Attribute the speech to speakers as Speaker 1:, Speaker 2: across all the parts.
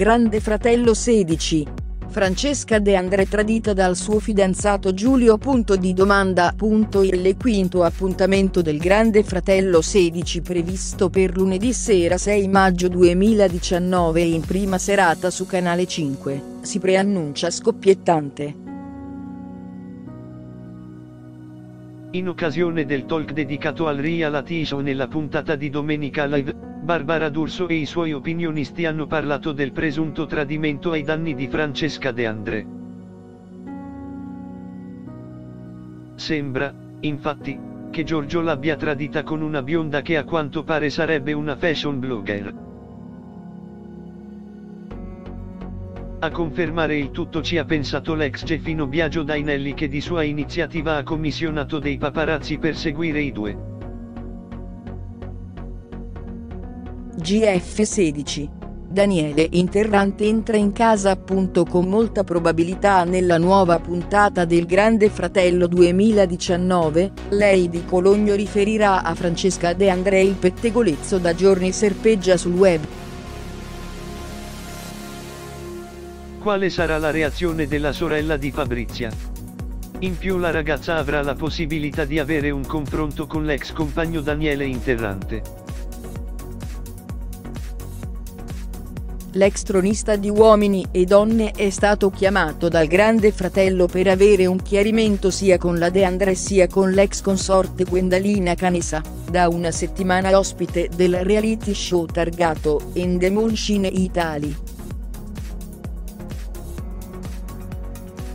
Speaker 1: Grande Fratello 16. Francesca De André tradita dal suo fidanzato Giulio. Punto di domanda. Il quinto appuntamento del Grande Fratello 16 previsto per lunedì sera 6 maggio 2019 in prima serata su Canale 5, si preannuncia scoppiettante.
Speaker 2: In occasione del talk dedicato al reality nella puntata di Domenica Live, Barbara D'Urso e i suoi opinionisti hanno parlato del presunto tradimento ai danni di Francesca De André. Sembra, infatti, che Giorgio l'abbia tradita con una bionda che a quanto pare sarebbe una fashion blogger. A confermare il tutto ci ha pensato l'ex Geffino Biagio Dainelli che di sua iniziativa ha commissionato dei paparazzi per seguire i due.
Speaker 1: GF16 Daniele Interrante entra in casa appunto con molta probabilità nella nuova puntata del Grande Fratello 2019, lei di Cologno riferirà a Francesca De André il pettegolezzo da giorni serpeggia sul web.
Speaker 2: Quale sarà la reazione della sorella di Fabrizia? In più la ragazza avrà la possibilità di avere un confronto con l'ex compagno Daniele Interrante.
Speaker 1: L'ex tronista di Uomini e Donne è stato chiamato dal Grande Fratello per avere un chiarimento sia con la De André sia con l'ex consorte Gwendalina Canessa, da una settimana ospite del reality show targato Endemol Cine Italy.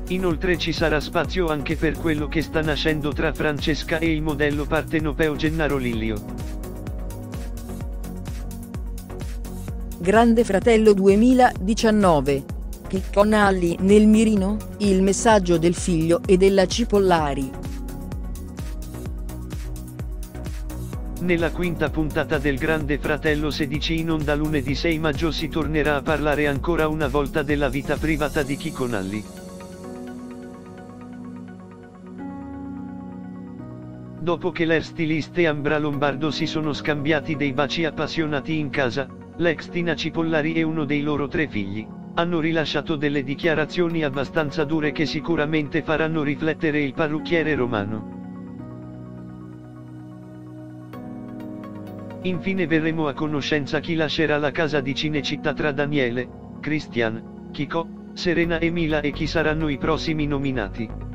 Speaker 2: Inoltre ci sarà spazio anche per quello che sta nascendo tra Francesca e il modello partenopeo Gennaro Lillio.
Speaker 1: Grande Fratello 2019. Chicconalli nel mirino, il messaggio del figlio e della Cipollari.
Speaker 2: Nella quinta puntata del Grande Fratello 16 in onda lunedì 6 maggio si tornerà a parlare ancora una volta della vita privata di Chicconalli. Dopo che l'air stylist e Ambra Lombardo si sono scambiati dei baci appassionati in casa, l'ex Tina Cipollari e uno dei loro tre figli, hanno rilasciato delle dichiarazioni abbastanza dure che sicuramente faranno riflettere il parrucchiere romano. Infine verremo a conoscenza chi lascerà la casa di Cinecittà tra Daniele, Christian, Chico, Serena e Mila e chi saranno i prossimi nominati.